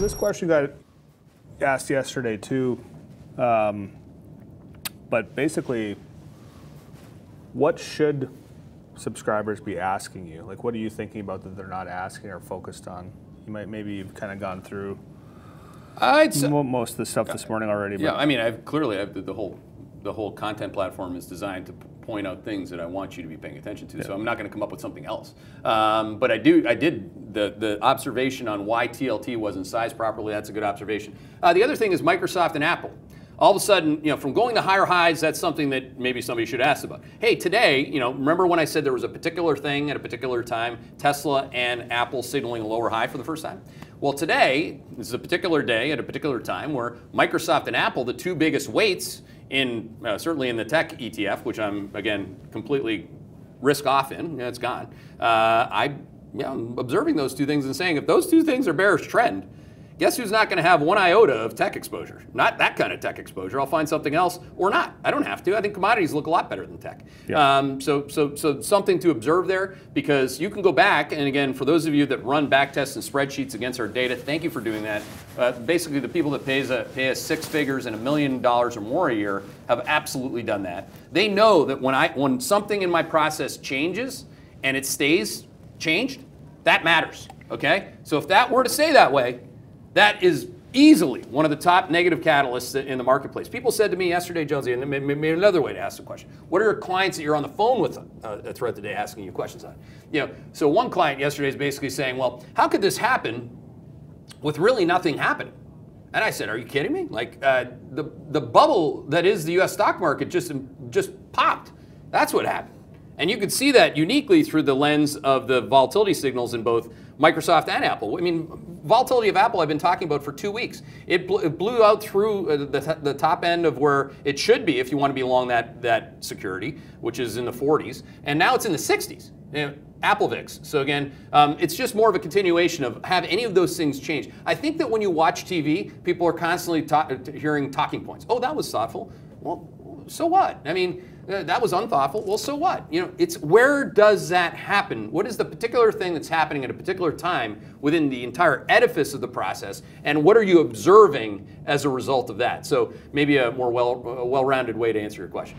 this question got asked yesterday too, um, but basically, what should subscribers be asking you? Like, what are you thinking about that they're not asking or focused on? You might maybe you've kind of gone through I'd say, most of the stuff this morning already. But yeah, I mean, I've clearly I've, the, the whole the whole content platform is designed to point out things that I want you to be paying attention to. So I'm not going to come up with something else. Um, but I do I did the the observation on why TLT wasn't sized properly. That's a good observation. Uh, the other thing is Microsoft and Apple. All of a sudden, you know, from going to higher highs, that's something that maybe somebody should ask about. Hey, today, you know, remember when I said there was a particular thing at a particular time, Tesla and Apple signaling a lower high for the first time? Well, today, this is a particular day at a particular time where Microsoft and Apple, the two biggest weights in, uh, certainly in the tech ETF, which I'm, again, completely risk off in, yeah, it's gone. Uh, I, yeah, I'm observing those two things and saying if those two things are bearish trend, guess who's not going to have one iota of tech exposure? Not that kind of tech exposure. I'll find something else or not. I don't have to. I think commodities look a lot better than tech. Yeah. Um, so, so, so something to observe there because you can go back and again, for those of you that run back tests and spreadsheets against our data, thank you for doing that. Uh, basically, the people that pays a, pay us six figures and a million dollars or more a year have absolutely done that. They know that when I when something in my process changes and it stays changed, that matters. Okay, so if that were to stay that way, that is easily one of the top negative catalysts in the marketplace. People said to me yesterday, Jonesy, and maybe maybe another way to ask the question: What are your clients that you're on the phone with uh, throughout the day asking you questions on? You know, so one client yesterday is basically saying, "Well, how could this happen with really nothing happening?" And I said, "Are you kidding me? Like uh, the the bubble that is the U.S. stock market just just popped. That's what happened." And you could see that uniquely through the lens of the volatility signals in both Microsoft and Apple. I mean, volatility of Apple I've been talking about for two weeks. It, bl- it blew out through uh, the, the top end of where it should be if you want to be along that, that security, which is in the 40s, and now it's in the 60s. You know, Apple VIX. So again, um, it's just more of a continuation of have any of those things changed. I think that when you watch TV, people are constantly ta- hearing talking points. Oh, that was thoughtful. Well, so what? I mean, that was unthoughtful. Well, so what? You know, it's where does that happen? What is the particular thing that's happening at a particular time within the entire edifice of the process, and what are you observing as a result of that? So maybe a more well, well-rounded way to answer your question.